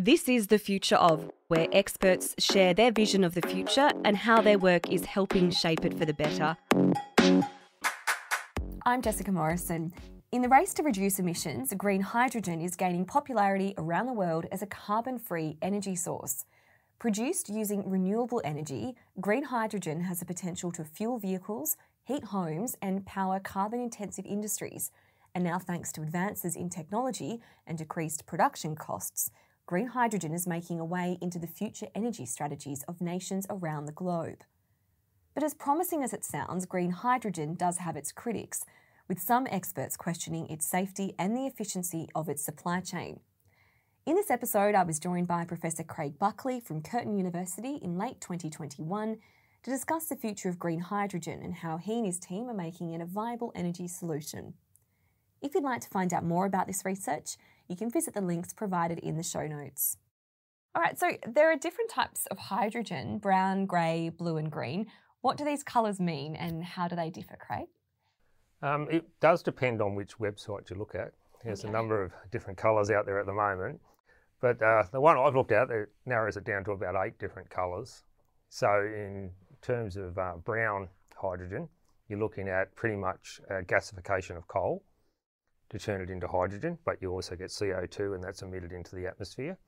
This is The Future of, where experts share their vision of the future and how their work is helping shape it for the better. I'm Jessica Morrison. In the race to reduce emissions, green hydrogen is gaining popularity around the world as a carbon free energy source. Produced using renewable energy, green hydrogen has the potential to fuel vehicles, heat homes, and power carbon intensive industries. And now, thanks to advances in technology and decreased production costs, green hydrogen is making a way into the future energy strategies of nations around the globe. But as promising as it sounds, green hydrogen does have its critics, with some experts questioning its safety and the efficiency of its supply chain. In this episode, I was joined by Professor Craig Buckley from Curtin University in late 2021 to discuss the future of green hydrogen and how he and his team are making it a viable energy solution. If you'd like to find out more about this research, you can visit the links provided in the show notes. All right, so there are different types of hydrogen brown, grey, blue, and green. What do these colours mean and how do they differ, Craig? Um, it does depend on which website you look at. There's okay. a number of different colours out there at the moment. But uh, the one I've looked at, it narrows it down to about eight different colours. So in terms of uh, brown hydrogen, you're looking at pretty much gasification of coal to turn it into hydrogen, but you also get CO2 and that's emitted into the atmosphere.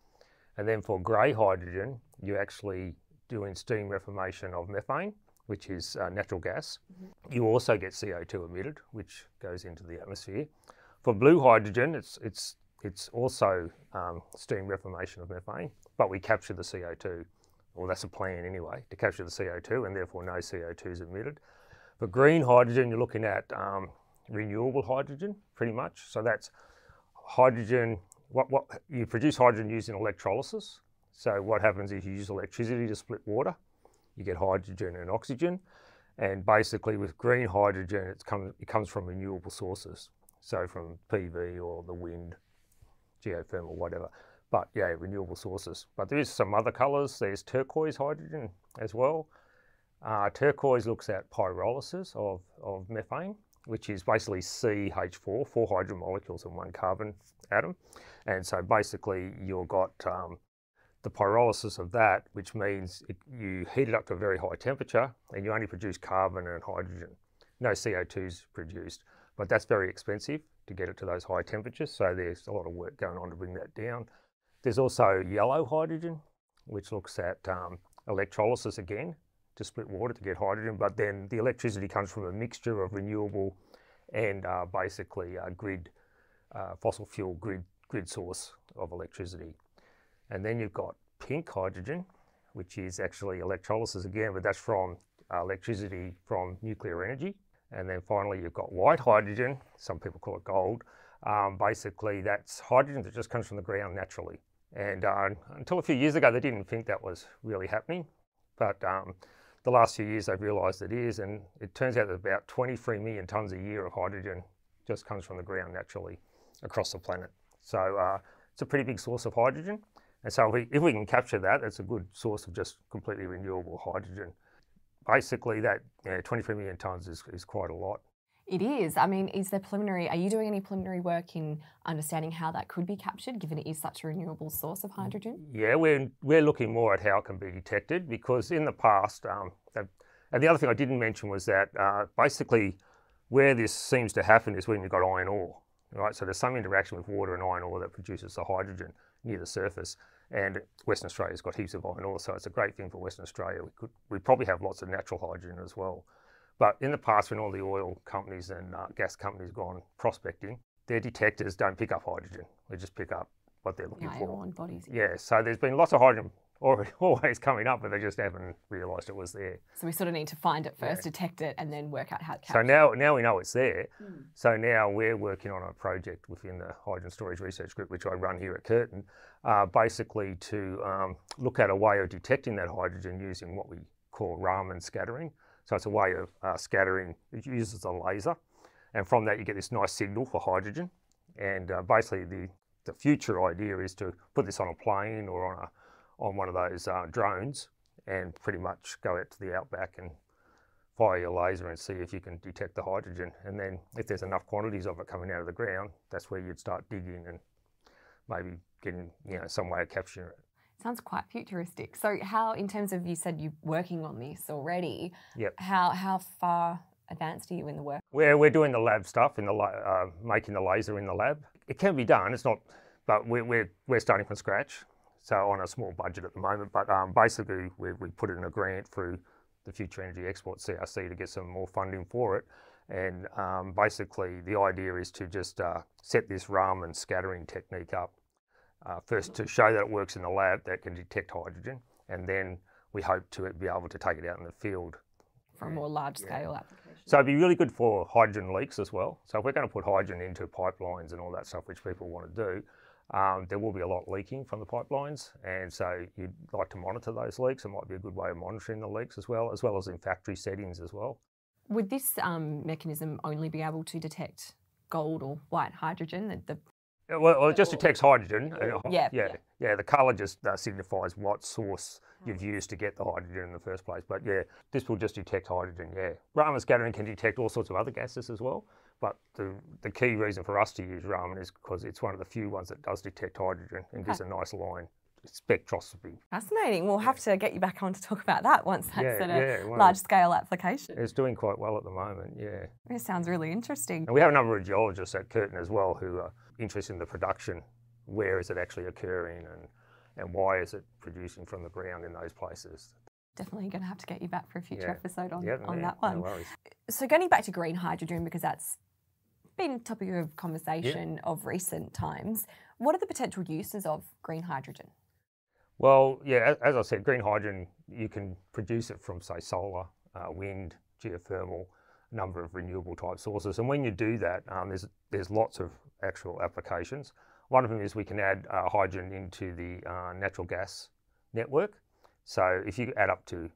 And then for grey hydrogen, you're actually doing steam reformation of methane, which is uh, natural gas. Mm-hmm. You also get CO2 emitted, which goes into the atmosphere. For blue hydrogen, it's, it's, it's also um, steam reformation of methane, but we capture the CO2. Well, that's a plan anyway, to capture the CO2, and therefore no CO2 is emitted. For green hydrogen, you're looking at um, renewable hydrogen, pretty much. So that's hydrogen. What, what you produce hydrogen using electrolysis. So what happens is you use electricity to split water. You get hydrogen and oxygen, and basically with green hydrogen, it's come, it comes from renewable sources. So from PV or the wind, geothermal, whatever. But yeah, renewable sources. But there is some other colours. There's turquoise hydrogen as well. Uh, turquoise looks at pyrolysis of, of methane which is basically CH4, four hydrogen molecules and one carbon atom. And so basically you've got um, the pyrolysis of that, which means it, you heat it up to a very high temperature and you only produce carbon and hydrogen. No CO2 is produced, but that's very expensive to get it to those high temperatures. So there's a lot of work going on to bring that down. There's also yellow hydrogen, which looks at um, electrolysis again to split water to get hydrogen, but then the electricity comes from a mixture of renewable and uh, basically a grid, uh, fossil fuel grid, grid source of electricity. And then you've got pink hydrogen, which is actually electrolysis again, but that's from uh, electricity from nuclear energy. And then finally, you've got white hydrogen, some people call it gold. Um, basically, that's hydrogen that just comes from the ground naturally. And uh, until a few years ago, they didn't think that was really happening. But um, the last few years they've realised it is, and it turns out that about 23 million tonnes a year of hydrogen just comes from the ground naturally across the planet. So uh, it's a pretty big source of hydrogen. And so if we, if we can capture that, it's a good source of just completely renewable hydrogen. Basically, that you know, 23 million tonnes is, is quite a lot. It is. I mean, is there preliminary? Are you doing any preliminary work in understanding how that could be captured, given it is such a renewable source of hydrogen? Yeah, we're we're looking more at how it can be detected because in the past, um, and the other thing I didn't mention was that uh, basically where this seems to happen is when you've got iron ore, right? So there's some interaction with water and iron ore that produces the hydrogen near the surface. And Western Australia's got heaps of iron ore, so it's a great thing for Western Australia. We could we probably have lots of natural hydrogen as well. But in the past, when all the oil companies and uh, gas companies gone prospecting, their detectors don't pick up hydrogen. They just pick up what they're looking for. bodies. Yeah, so there's been lots of hydrogen always coming up, but they just haven't realised it was there. So we sort of need to find it first, yeah. detect it, and then work out how to capture. So now, now we know it's there. Mm. So now we're working on a project within the Hydrogen Storage Research Group, which I run here at Curtin, uh, basically to um, look at a way of detecting that hydrogen using what we call Raman scattering. So it's a way of uh, scattering, it uses a laser. And from that, you get this nice signal for hydrogen. And uh, basically, the, the future idea is to put this on a plane or on, a, on one of those uh, drones and pretty much go out to the outback and fire your laser and see if you can detect the hydrogen. And then, if there's enough quantities of it coming out of the ground, that's where you'd start digging and maybe getting you know some way of capturing it. Sounds quite futuristic. So, how, in terms of you said you're working on this already? Yep. How how far advanced are you in the work? We're we're doing the lab stuff in the uh, making the laser in the lab. It can be done. It's not, but we're we're, we're starting from scratch. So on a small budget at the moment, but um, basically we we put it in a grant through the Future Energy Export CRC to get some more funding for it. And um, basically, the idea is to just uh, set this Raman scattering technique up uh, first to show that it works in the lab that can detect hydrogen, and then we hope to be able to take it out in the field. For a more large scale application. So it'd be really good for hydrogen leaks as well. So if we're going to put hydrogen into pipelines and all that stuff, which people want to do, um, there will be a lot leaking from the pipelines, and so you'd like to monitor those leaks. It might be a good way of monitoring the leaks as well, as well as in factory settings as well. Would this um, mechanism only be able to detect gold or white hydrogen? The, the Yeah, Well, well, it just detects hydrogen. uh, Yeah, yeah, yeah. yeah. The colour just uh, signifies what source you've used to get the hydrogen in the first place. But yeah, this will just detect hydrogen. Yeah, Raman scattering can detect all sorts of other gases as well. But the the key reason for us to use Raman is because it's one of the few ones that does detect hydrogen and gives a nice line spectroscopy. fascinating. We'll have to get you back on to talk about that once that's Yeah, at a yeah, well- large scale application. It's doing quite well at the moment. Yeah. It sounds really interesting. And we have a number of geologists at Curtin as well who are interested in the production. Where is it actually occurring and, and why is it producing from the ground in those places? Definitely going to have to get you back for a future Yeah. episode on, Yeah, on that no one. worries. so getting back to green hydrogen because that's been a topic of conversation of recent times. What are the potential uses of green hydrogen? Well, yeah, as I said, green hydrogen, you can produce it from, say, solar, uh, wind, geothermal, a number of renewable type sources. And when you do that, um, there's, there's lots of actual applications. One of them is we can add uh, hydrogen into the uh, natural gas network. So if you add up to,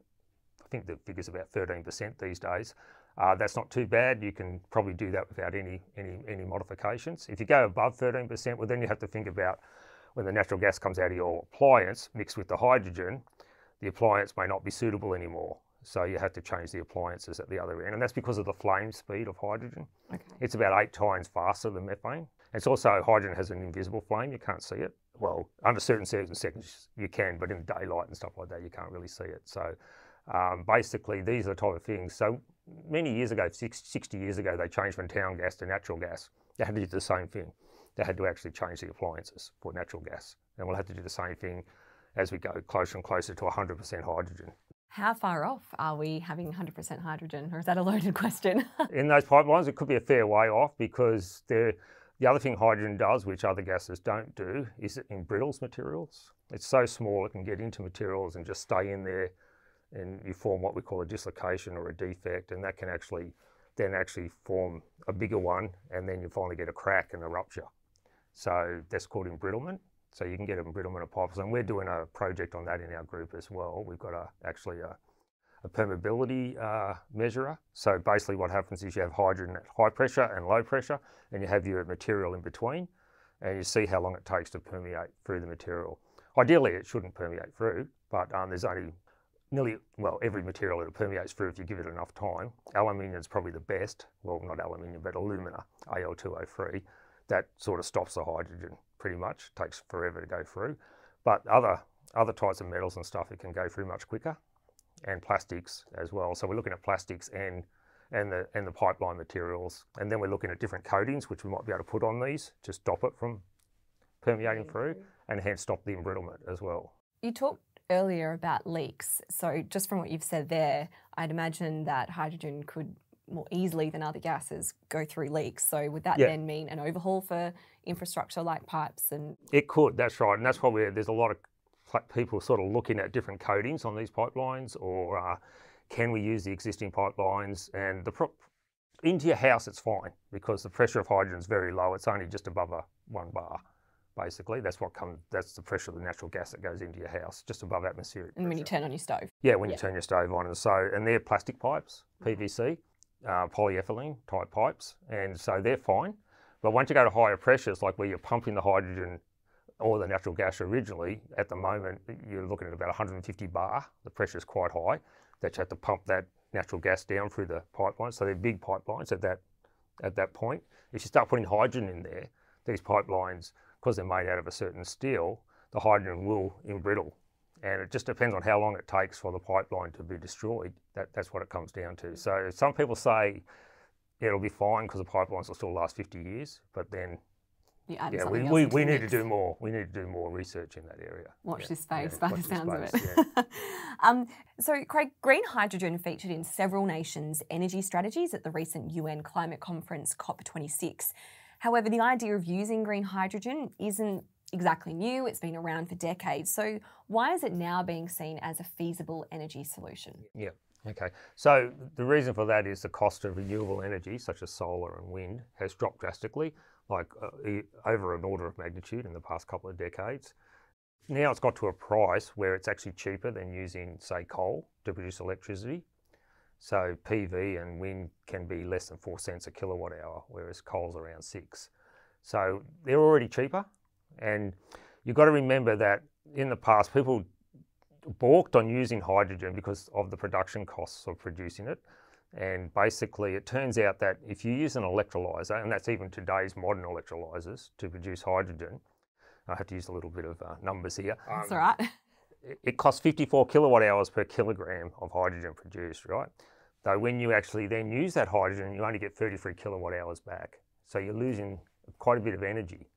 I think the figure's about 13% these days, uh, that's not too bad. You can probably do that without any, any, any modifications. If you go above 13%, well, then you have to think about when the natural gas comes out of your appliance mixed with the hydrogen, the appliance may not be suitable anymore. So you have to change the appliances at the other end. And that's because of the flame speed of hydrogen. Okay. It's about eight times faster than methane. It's also, hydrogen has an invisible flame, you can't see it. Well, under certain circumstances you can, but in daylight and stuff like that, you can't really see it. So um, basically, these are the type of things. So many years ago, six, 60 years ago, they changed from town gas to natural gas. They had to do the same thing. They had to actually change the appliances for natural gas. And we'll have to do the same thing as we go closer and closer to 100% hydrogen. How far off are we having 100% hydrogen, or is that a loaded question? in those pipelines, it could be a fair way off because the other thing hydrogen does, which other gases don't do, is it embrittles materials. It's so small it can get into materials and just stay in there, and you form what we call a dislocation or a defect, and that can actually then actually form a bigger one, and then you finally get a crack and a rupture. So that's called embrittlement. So you can get embrittlement of pipes, and we're doing a project on that in our group as well. We've got a actually a a permeability uh, measurer. So basically, what happens is you have hydrogen at high pressure and low pressure, and you have your material in between, and you see how long it takes to permeate through the material. Ideally, it shouldn't permeate through, but um, there's only nearly well every material it permeates through if you give it enough time. Aluminium is probably the best. Well, not aluminium, but alumina, Al2O3. That sort of stops the hydrogen pretty much. takes forever to go through, but other other types of metals and stuff it can go through much quicker and plastics as well. So we're looking at plastics and and the and the pipeline materials, and then we're looking at different coatings which we might be able to put on these to stop it from permeating through, and hence stop the embrittlement as well. You talked earlier about leaks. So, just from what you've said there, I'd imagine that hydrogen could more easily than other gases go through leaks. So, would that Yeah. then mean an overhaul for infrastructure like pipes and It could, that's right, and that's why we're, there's a lot of people sort of looking at different coatings on these pipelines, or uh, can we use the existing pipelines? And the pro- into your house, it's fine because the pressure of hydrogen is very low. It's only just above a one bar, basically. That's what comes. That's the pressure of the natural gas that goes into your house, just above atmospheric. and when you turn on your stove? Yeah, when you turn your stove on, and so and they're plastic pipes, PVC, uh, polyethylene type pipes, and so they're fine. But once you go to higher pressures, like where you're pumping the hydrogen or the natural gas originally, at the moment you're looking at about 150 bar. The pressure is quite high. That you have to pump that natural gas down through the pipeline. So they're big pipelines at that at that point. If you start putting hydrogen in there, these pipelines because they're made out of a certain steel, the hydrogen will embrittle. And it just depends on how long it takes for the pipeline to be destroyed. That, that's what it comes down to. So some people say it'll be fine because the pipelines will still last 50 years, but then yeah, we, we, we need to do more. We need to do more research in that area. Watch Yeah, this space yeah, by the sounds of it. yeah. um, so, Craig, green hydrogen featured in several nations' energy strategies at the recent UN climate conference COP26. However, the idea of using green hydrogen isn't exactly new, it's been around for decades. So, why is it now being seen as a feasible energy solution? Yeah. Okay. So the reason for that is the cost of renewable energy, such as solar and wind, has dropped drastically, like uh, over an order of magnitude in the past couple of decades. Now it's got to a price where it's actually cheaper than using, say, coal to produce electricity. So PV and wind can be less than four cents a kilowatt hour, whereas coal's around six. So they're already cheaper, and you've got to remember that in the past people balked on using hydrogen because of the production costs of producing it. And basically, it turns out that if you use an electrolyser, and that's even today's modern electrolysers to produce hydrogen, I have to use a little bit of uh, numbers here. That's all right. It- It costs 54 kilowatt hours per kilogram of hydrogen produced, right? Though when you actually then use that hydrogen, you only get 33 kilowatt hours back. So you're losing quite a bit of energy.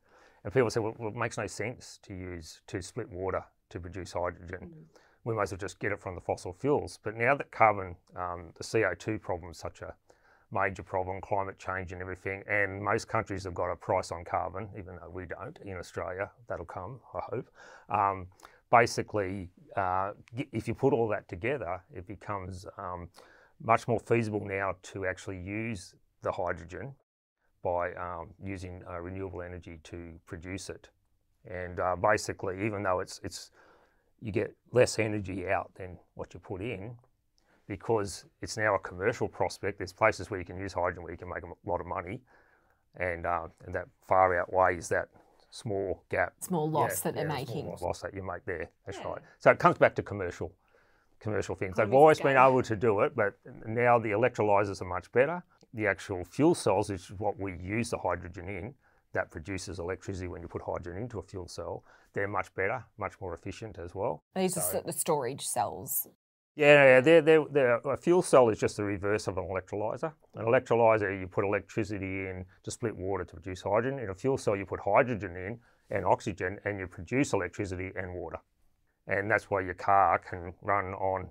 And people say, well, well, it makes no sense to use to split water to produce hydrogen. We might as well just get it from the fossil fuels. But now that carbon, um, the CO2 problem is such a major problem, climate change and everything, and most countries have got a price on carbon, even though we don't in Australia. That'll come, I hope. Um, basically, uh, if you put all that together, it becomes um, much more feasible now to actually use the hydrogen by um, using uh, renewable energy to produce it. And uh, basically, even though it's it's you get less energy out than what you put in, because it's now a commercial prospect. There's places where you can use hydrogen where you can make a lot of money, and uh, and that far outweighs that small gap Small loss yeah, that they're yeah, making. Loss that you make there. That's Yeah. right. So it comes back to commercial, commercial things. They've always been able to do it, but now the electrolyzers are much better. The actual fuel cells, which is what we use the hydrogen in, that produces electricity when you put hydrogen into a fuel cell. They're much better, much more efficient as well. These are the storage cells. Yeah, yeah, they're, they're, they're, a fuel cell is just the reverse of an electrolyzer. An electrolyzer, you put electricity in to split water to produce hydrogen. In a fuel cell, you put hydrogen in and oxygen, and you produce electricity and water. And that's why your car can run on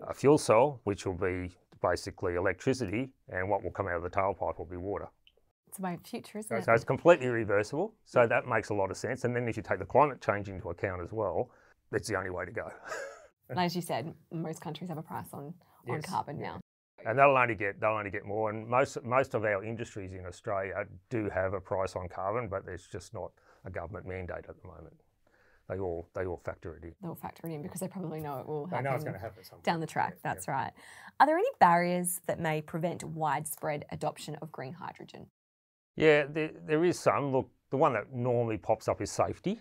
a fuel cell, which will be basically electricity, and what will come out of the tailpipe will be water. It's my future, isn't So, it? so it's completely reversible. So that makes a lot of sense. And then if you take the climate change into account as well, that's the only way to go. And as you said, most countries have a price on, on Yes, carbon now. and they'll only get they'll only get more. And most most of our industries in Australia do have a price on carbon, but there's just not a government mandate at the moment. They all they all factor it in. They'll factor it in because they probably know it will They happen know it's going to happen some down the track. That's right. Are there any barriers that may prevent widespread adoption of green hydrogen? Yeah, there, there is some. Look, the one that normally pops up is safety.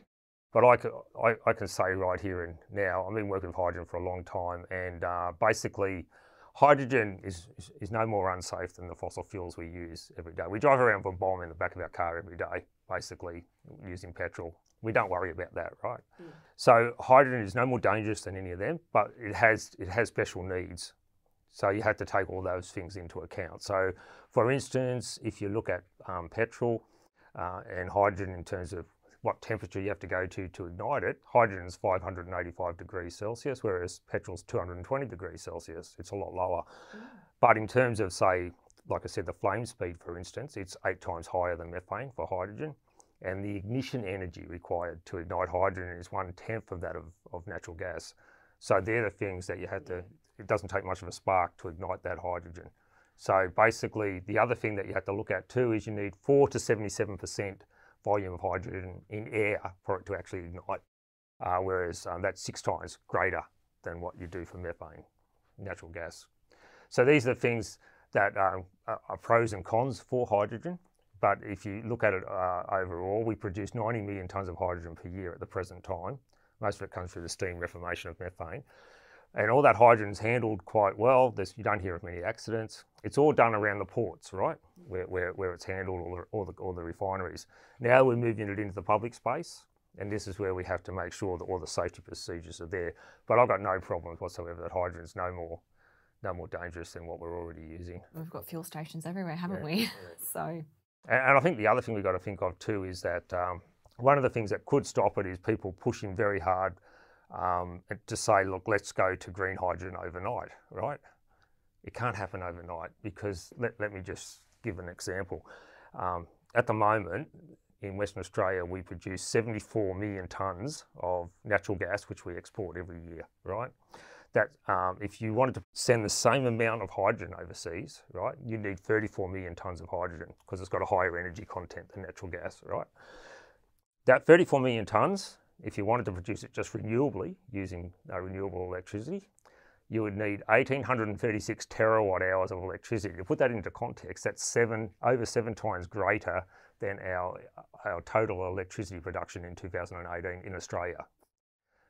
But I can, I, I can say right here and now, I've been working with hydrogen for a long time, and uh, basically, hydrogen is, is, is no more unsafe than the fossil fuels we use every day. We drive around with a bomb in the back of our car every day, basically using petrol. We don't worry about that, right? So hydrogen is no more dangerous than any of them, but it has it has special needs. So you have to take all those things into account. So, for instance, if you look at um, petrol uh, and hydrogen in terms of what temperature you have to go to to ignite it, hydrogen is 585 degrees Celsius, whereas petrol is 220 degrees Celsius. It's a lot lower. But in terms of, say, like I said, the flame speed, for instance, it's eight times higher than methane for hydrogen. And the ignition energy required to ignite hydrogen is one tenth of that of, of natural gas. So they're the things that you have to, it doesn't take much of a spark to ignite that hydrogen. So basically, the other thing that you have to look at too is you need 4 to 77% volume of hydrogen in air for it to actually ignite, uh, whereas um, that's six times greater than what you do for methane, natural gas. So these are the things that um, are are pros and cons for hydrogen. But if you look at it uh, overall, we produce 90 million tonnes of hydrogen per year at the present time. Most of it comes through the steam reformation of methane. And all that hydrogen is handled quite well. There's, you don't hear of many accidents. It's all done around the ports, right, where, where, where it's handled, all the, all, the, all the refineries. Now we're moving it into the public space, and this is where we have to make sure that all the safety procedures are there. But I've got no problems whatsoever that hydrogen's no more no more dangerous than what we're already using. We've got fuel stations everywhere, haven't yeah, we? So, and, I think the other thing we've got to think of too is that um, one of the things that could stop it is people pushing very hard um, to say, look, let's go to green hydrogen overnight, right? It can't happen overnight because let, let me just give an example. Um, at the moment, in Western Australia, we produce 74 million tonnes of natural gas, which we export every year, right? That um, if you wanted to send the same amount of hydrogen overseas, right, you need 34 million tonnes of hydrogen because it's got a higher energy content than natural gas, right? That 34 million tonnes, if you wanted to produce it just renewably using uh, renewable electricity, you would need 1,836 terawatt hours of electricity. To put that into context, that's seven over seven times greater than our, our total electricity production in 2018 in Australia.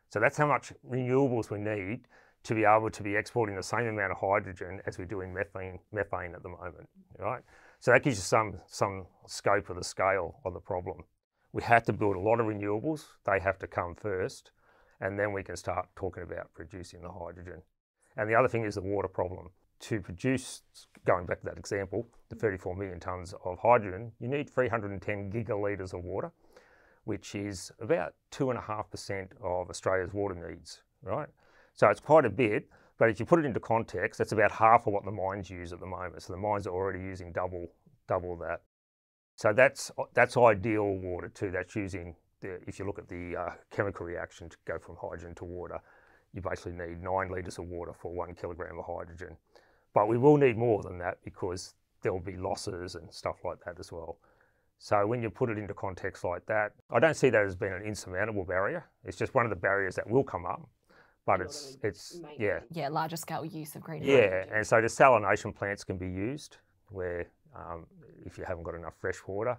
So that's how much renewables we need to be able to be exporting the same amount of hydrogen as we do in methane, methane at the moment, right? So that gives you some, some scope of the scale of the problem. We have to build a lot of renewables. They have to come first, and then we can start talking about producing the hydrogen. And the other thing is the water problem. To produce, going back to that example, the 34 million tonnes of hydrogen, you need 310 gigalitres of water, which is about 2.5% of Australia's water needs, right? So it's quite a bit, but if you put it into context, that's about half of what the mines use at the moment. So the mines are already using double double that. So that's that's ideal water too. That's using the, if you look at the uh, chemical reaction to go from hydrogen to water, you basically need nine litres of water for one kilogram of hydrogen. But we will need more than that because there will be losses and stuff like that as well. So when you put it into context like that, I don't see that as being an insurmountable barrier. It's just one of the barriers that will come up but it's it's yeah. yeah larger scale use of green yeah hydrogen. and so desalination plants can be used where um, if you haven't got enough fresh water.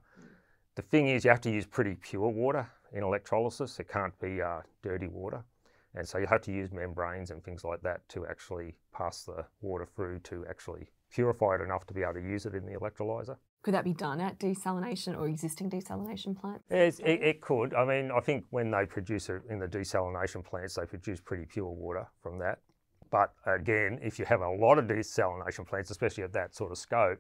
The thing is you have to use pretty pure water in electrolysis. It can't be uh, dirty water. And so you have to use membranes and things like that to actually pass the water through to actually purify it enough to be able to use it in the electrolyzer could that be done at desalination or existing desalination plants? It, it, it, could. I mean, I think when they produce it in the desalination plants, they produce pretty pure water from that. But again, if you have a lot of desalination plants, especially at that sort of scope,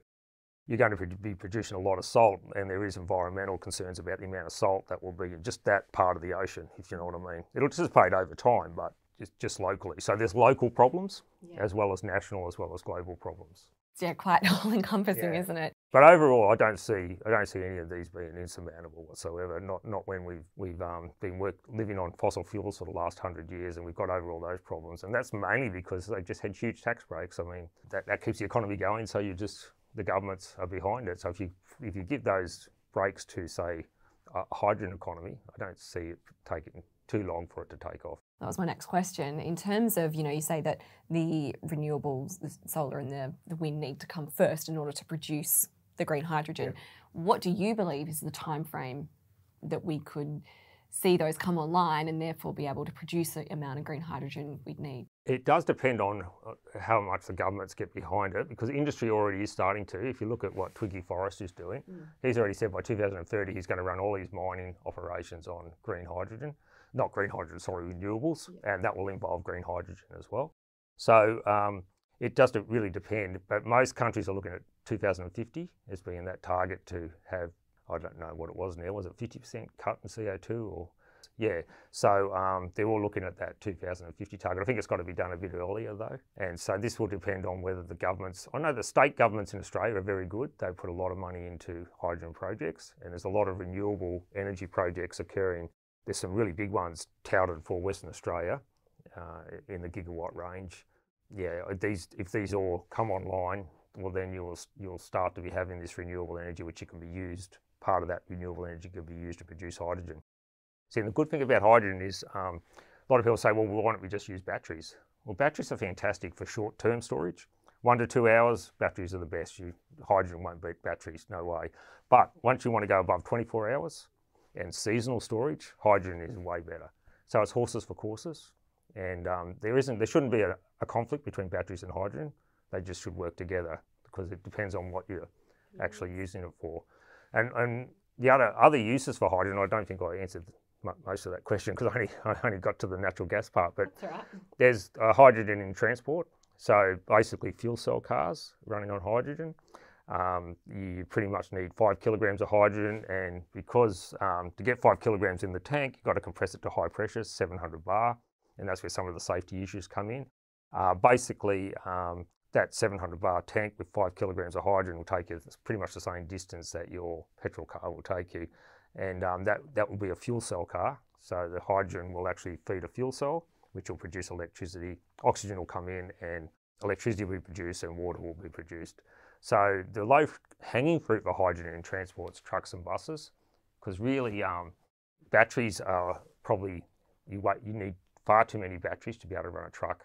you're going to be producing a lot of salt, and there is environmental concerns about the amount of salt that will be in just that part of the ocean, if you know what I mean. It'll dissipate over time, but just, just locally. So there's local problems yeah. as well as national as well as global problems yeah, quite all encompassing, yeah. isn't it? But overall, I don't see I don't see any of these being insurmountable whatsoever. Not not when we've we've um, been work, living on fossil fuels for the last hundred years, and we've got over all those problems. And that's mainly because they've just had huge tax breaks. I mean, that, that keeps the economy going. So you just the governments are behind it. So if you if you give those breaks to say a hydrogen economy, I don't see it taking too long for it to take off. That was my next question. In terms of, you know, you say that the renewables, the solar and the, the wind need to come first in order to produce the green hydrogen. Yeah. What do you believe is the time frame that we could see those come online and therefore be able to produce the amount of green hydrogen we'd need? It does depend on uh, how much the governments get behind it because industry already is starting to. If you look at what Twiggy Forrest is doing, mm. he's already said by 2030 he's going to run all his mining operations on green hydrogen not green hydrogen, sorry, renewables, and that will involve green hydrogen as well. So um, it doesn't really depend, but most countries are looking at 2050 as being that target to have, I don't know what it was now, was it 50% cut in CO2 or? Yeah, so um, they're all looking at that 2050 target. I think it's got to be done a bit earlier though. And so this will depend on whether the governments, I know the state governments in Australia are very good. They put a lot of money into hydrogen projects and there's a lot of renewable energy projects occurring there's some really big ones touted for Western Australia uh, in the gigawatt range. Yeah, these if these all come online, well then you'll you'll start to be having this renewable energy which it can be used. Part of that renewable energy can be used to produce hydrogen. See, the good thing about hydrogen is um, a lot of people say, well, why don't we just use batteries? Well, batteries are fantastic for short-term storage. One to two hours, batteries are the best. You, hydrogen won't beat batteries, no way. But once you want to go above 24 hours, and seasonal storage, hydrogen is way better. So it's horses for courses. And um, there isn't, there shouldn't be a, a, conflict between batteries and hydrogen. They just should work together because it depends on what you're actually using it for. And, and the other other uses for hydrogen, I don't think I answered most of that question because I only, I only got to the natural gas part. But right. there's uh, hydrogen in transport. So basically, fuel cell cars running on hydrogen. Um, you pretty much need five kilograms of hydrogen, and because um, to get five kilograms in the tank, you've got to compress it to high pressure, 700 bar, and that's where some of the safety issues come in. Uh, basically, um, that 700 bar tank with five kilograms of hydrogen will take you pretty much the same distance that your petrol car will take you, and um, that that will be a fuel cell car. So the hydrogen will actually feed a fuel cell, which will produce electricity. Oxygen will come in, and electricity will be produced, and water will be produced. So the low hanging fruit for hydrogen in transports, trucks and buses, because really um, batteries are probably, you, wait, you need far too many batteries to be able to run a truck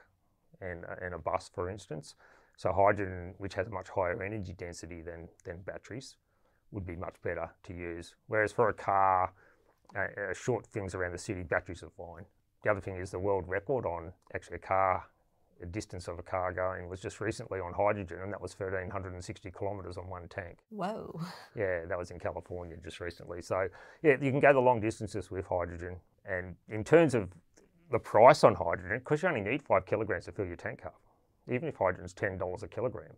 and, uh, and a bus, for instance. So hydrogen, which has a much higher energy density than, than batteries, would be much better to use. Whereas for a car, uh, uh, short things around the city, batteries are fine. The other thing is the world record on actually a car the distance of a car going was just recently on hydrogen, and that was 1,360 kilometres on one tank. Whoa. Yeah, that was in California just recently. So, yeah, you can go the long distances with hydrogen. And in terms of the price on hydrogen, because you only need five kilograms to fill your tank up, even if hydrogen's $10 a kilogram,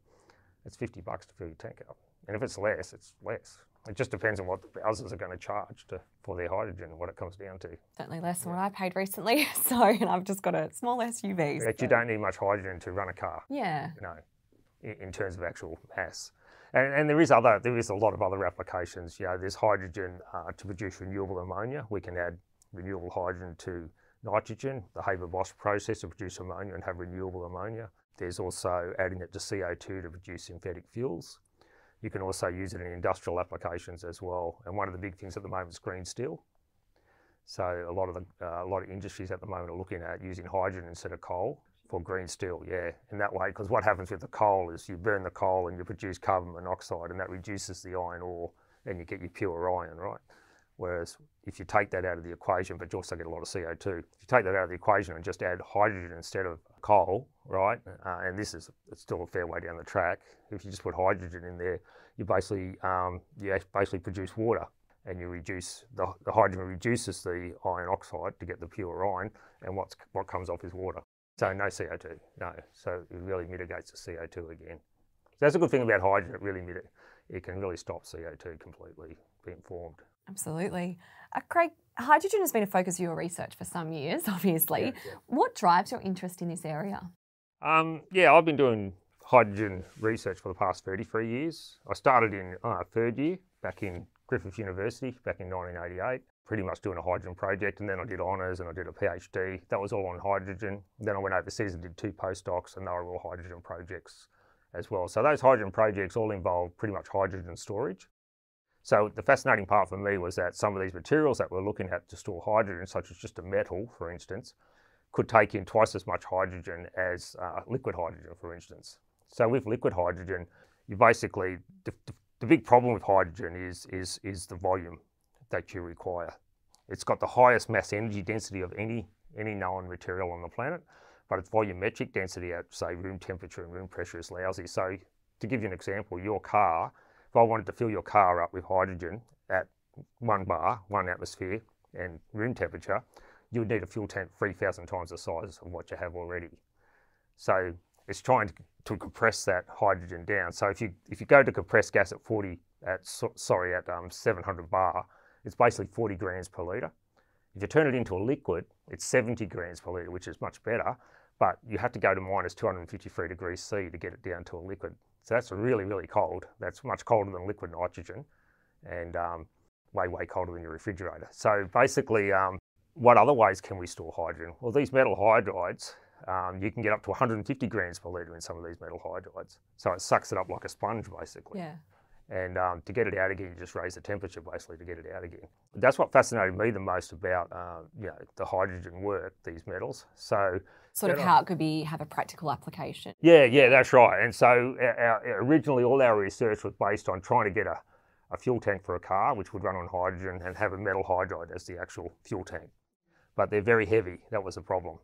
it's 50 bucks to fill your tank up. And if it's less, it's less. It just depends on what the browsers are going to charge to, for their hydrogen and what it comes down to. Certainly less than what I paid recently. So, and I've just got a small SUV. But so. you don't need much hydrogen to run a car. Yeah. You know, in, in terms of actual mass. And, and, there is other, there is a lot of other applications. You know, there's hydrogen uh, to produce renewable ammonia. We can add renewable hydrogen to nitrogen, the Haber-Bosch process to produce ammonia and have renewable ammonia. There's also adding it to CO2 to produce synthetic fuels. You can also use it in industrial applications as well. And one of the big things at the moment is green steel. So a lot of the uh, a lot of industries at the moment are looking at using hydrogen instead of coal for green steel. Yeah, in that way, because what happens with the coal is you burn the coal and you produce carbon monoxide, and that reduces the iron ore, and you get your pure iron, right? Whereas if you take that out of the equation, but you also get a lot of CO2, if you take that out of the equation and just add hydrogen instead of coal, right? Uh, and this is still a fair way down the track. If you just put hydrogen in there, you basically um, you basically produce water, and you reduce the, the hydrogen reduces the iron oxide to get the pure iron, and what's what comes off is water. So no CO2, no. So it really mitigates the CO2 again. So that's a good thing about hydrogen. It really it can really stop CO2 completely being formed. Absolutely. Uh, Craig, hydrogen has been a focus of your research for some years, obviously. Yeah, yeah. What drives your interest in this area? Um, yeah, I've been doing hydrogen research for the past 33 years. I started in uh, third year back in Griffith University back in 1988, pretty much doing a hydrogen project, and then I did honours and I did a PhD. That was all on hydrogen. Then I went overseas and did two postdocs, and they were all hydrogen projects as well. So those hydrogen projects all involve pretty much hydrogen storage. So the fascinating part for me was that some of these materials that we're looking at to store hydrogen, such as just a metal, for instance, could take in twice as much hydrogen as uh, liquid hydrogen, for instance. So with liquid hydrogen, you basically the, the big problem with hydrogen is is is the volume that you require. It's got the highest mass energy density of any any known material on the planet, but its volumetric density at say room temperature and room pressure is lousy. So to give you an example, your car if I wanted to fill your car up with hydrogen at one bar, one atmosphere, and room temperature, you would need a fuel tank 3,000 times the size of what you have already. So it's trying to, to, compress that hydrogen down. So if you if you go to compress gas at 40 at so, sorry at um, 700 bar, it's basically 40 grams per litre. If you turn it into a liquid, it's 70 grams per litre, which is much better. But you have to go to minus 253 degrees C to get it down to a liquid. So that's really, really cold. That's much colder than liquid nitrogen and um, way, way colder than your refrigerator. So basically, um, what other ways can we store hydrogen? Well, these metal hydrides, um, you can get up to 150 grams per litre in some of these metal hydrides. So it sucks it up like a sponge, basically. Yeah. And um, to get it out again, you just raise the temperature basically to get it out again. That's what fascinated me the most about uh, you know, the hydrogen work, these metals. So sort of how it could be have a practical application. Yeah, yeah, that's right. And so our, our, originally all our research was based on trying to get a, a fuel tank for a car, which would run on hydrogen and have a metal hydride as the actual fuel tank. But they're very heavy. That was the problem.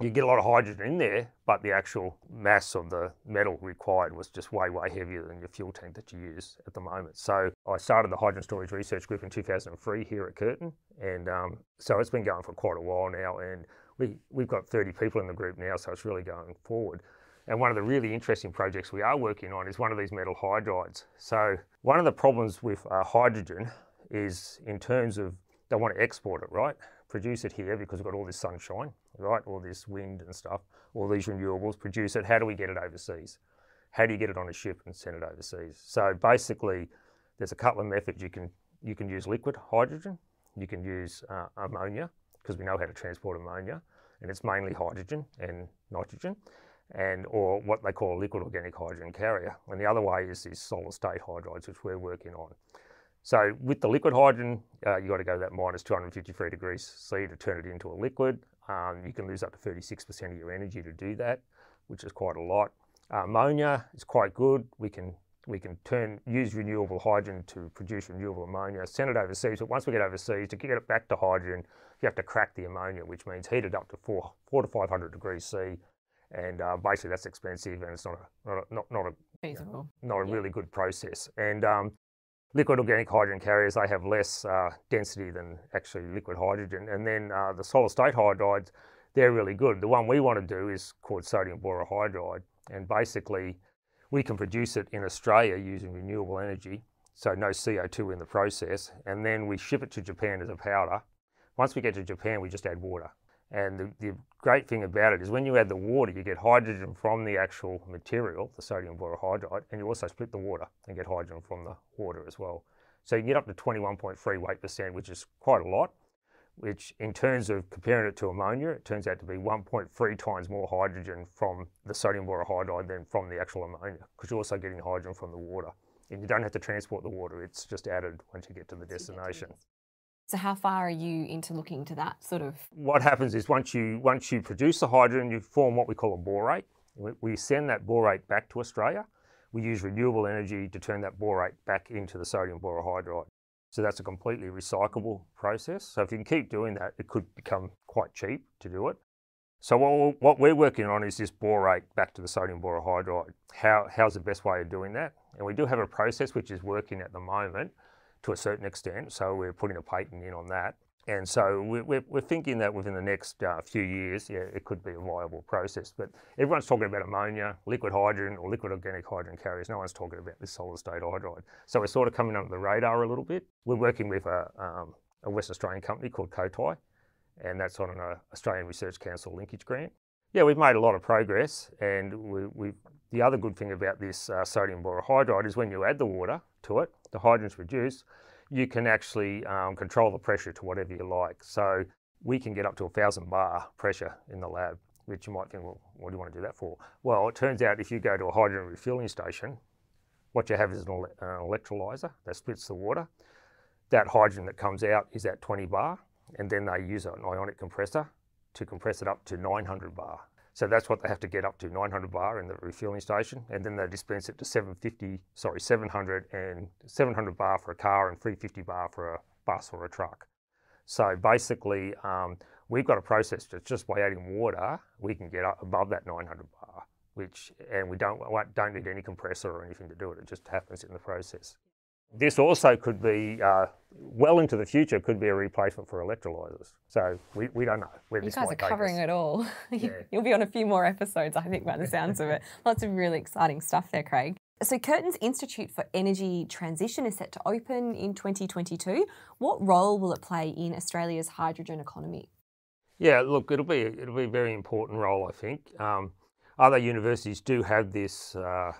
you get a lot of hydrogen in there, but the actual mass of the metal required was just way, way heavier than your fuel tank that you use at the moment. So I started the Hydrogen Storage Research Group in 2003 here at Curtin, and um, so it's been going for quite a while now, and we, we've got 30 people in the group now, so it's really going forward. And one of the really interesting projects we are working on is one of these metal hydrides. So one of the problems with uh, hydrogen is in terms of they want to export it, right? Produce it here because we've got all this sunshine, right? All this wind and stuff, all these renewables, produce it. How do we get it overseas? How do you get it on a ship and send it overseas? So basically, there's a couple of methods you can you can use liquid hydrogen, you can use uh, ammonia because we know how to transport ammonia, and it's mainly hydrogen and nitrogen, and or what they call a liquid organic hydrogen carrier. And the other way is these solid state hydrides, which we're working on. So with the liquid hydrogen, uh, you got to go to that minus 253 degrees C to turn it into a liquid. Um, you can lose up to 36% of your energy to do that, which is quite a lot. Uh, ammonia is quite good. We can we can turn use renewable hydrogen to produce renewable ammonia, send it overseas. But once we get overseas, to get it back to hydrogen, you have to crack the ammonia, which means heat it up to four four to 500 degrees C, and uh, basically that's expensive and it's not a not a, not, not a feasible, not a yeah. really good process. And um, liquid organic hydrogen carriers, they have less uh, density than actually liquid hydrogen. And then uh, the solid state hydrides, they're really good. The one we want to do is called sodium borohydride. And basically, we can produce it in Australia using renewable energy, so no CO2 in the process. And then we ship it to Japan as a powder. Once we get to Japan, we just add water. And the, the, great thing about it is when you add the water, you get hydrogen from the actual material, the sodium borohydride, and you also split the water and get hydrogen from the water as well. So you get up to 21.3 weight percent, which is quite a lot, which in terms of comparing it to ammonia, it turns out to be 1.3 times more hydrogen from the sodium borohydride than from the actual ammonia, because you're also getting hydrogen from the water. And you don't have to transport the water, it's just added once you get to the destination. So how far are you into looking to that sort of? What happens is once you once you produce the hydrogen, you form what we call a borate. We send that borate back to Australia. We use renewable energy to turn that borate back into the sodium borohydride. So that's a completely recyclable process. So if you can keep doing that, it could become quite cheap to do it. So what, what we're working on is this borate back to the sodium borohydride. How, how's the best way of doing that? And we do have a process which is working at the moment to a certain extent. So we're putting a patent in on that. And so we're, we're thinking that within the next uh, few years, yeah, it could be a viable process. But everyone's talking about ammonia, liquid hydrogen, or liquid organic hydrogen carriers. No one's talking about this solid state hydride. So we're sort of coming under the radar a little bit. We're working with a, um, a West Australian company called Cotai, and that's on an uh, Australian Research Council linkage grant. Yeah, we've made a lot of progress, and we, we've the other good thing about this uh, sodium borohydride is when you add the water to it, the hydrogen's reduced, you can actually um, control the pressure to whatever you like. So we can get up to a thousand bar pressure in the lab, which you might think, well, what do you want to do that for? Well, it turns out if you go to a hydrogen refueling station, what you have is an, ele- an electrolyzer that splits the water. That hydrogen that comes out is at 20 bar, and then they use an ionic compressor to compress it up to 900 bar. So that's what they have to get up to 900 bar in the refueling station, and then they dispense it to 750, sorry, 700 and 700 bar for a car and 350 bar for a bus or a truck. So basically, um, we've got a process that just by adding water, we can get up above that 900 bar, which and we don't don't need any compressor or anything to do it. It just happens in the process. This also could be, uh, well into the future, could be a replacement for electrolyzers. So we, we don't know where you this guys are covering it all. Yeah. You'll be on a few more episodes, I think, by the sounds of it. Lots of really exciting stuff there, Craig. So, Curtin's Institute for Energy Transition is set to open in 2022. What role will it play in Australia's hydrogen economy? Yeah, look, it'll be it'll be a very important role, I think. Um, other universities do have this uh,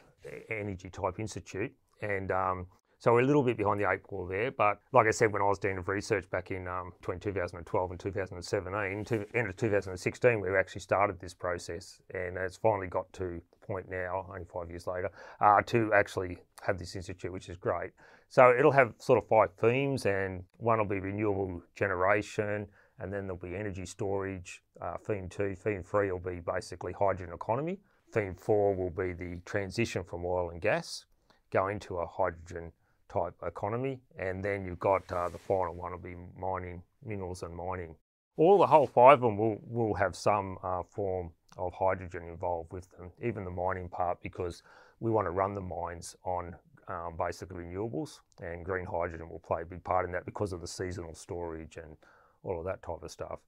energy type institute, and um, so we're a little bit behind the eight ball there. But like I said, when I was Dean of Research back in um, between 2012 and 2017, to end of 2016, we actually started this process, and it's finally got to the point now, only five years later, uh, to actually have this institute, which is great. So it'll have sort of five themes, and one will be renewable generation, and then there'll be energy storage. Uh, theme two, theme three will be basically hydrogen economy. Theme four will be the transition from oil and gas going to a hydrogen type economy. And then you've got uh, the final one will be mining, minerals and mining. All the whole five of them will, will have some uh, form of hydrogen involved with them, even the mining part, because we want to run the mines on um, basically renewables, and green hydrogen will play a big part in that because of the seasonal storage and all of that type of stuff.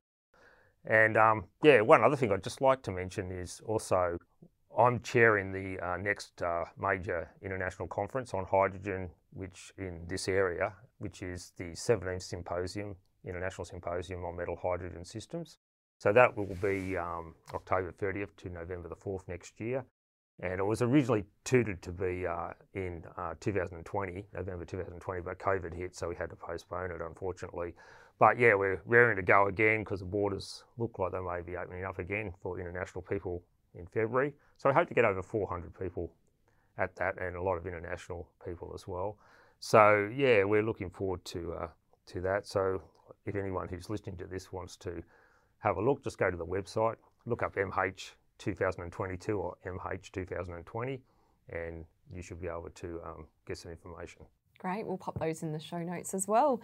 And um, yeah, one other thing I'd just like to mention is also I'm chairing the uh, next uh, major international conference on hydrogen, which in this area, which is the 17th Symposium, International Symposium on Metal Hydrogen Systems. So that will be um, October 30th to November the 4th next year. And it was originally tutored to be uh, in uh, 2020, November 2020, but COVID hit, so we had to postpone it, unfortunately. But yeah, we're raring to go again because the borders look like they may be opening up again for international people in February. So I hope to get over 400 people at that and a lot of international people as well. So yeah, we're looking forward to uh, to that. So if anyone who's listening to this wants to have a look, just go to the website, look up MH 2022 or MH 2020, and you should be able to um, get some information. Great, we'll pop those in the show notes as well.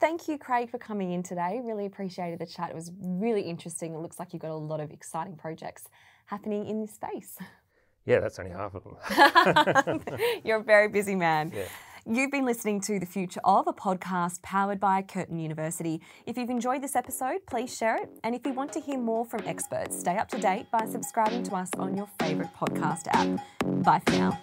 Thank you, Craig, for coming in today. Really appreciated the chat. It was really interesting. It looks like you've got a lot of exciting projects happening in this space. Yeah, that's only half of them. You're a very busy man. Yeah. You've been listening to The Future of, a podcast powered by Curtin University. If you've enjoyed this episode, please share it. And if you want to hear more from experts, stay up to date by subscribing to us on your favourite podcast app. Bye for now.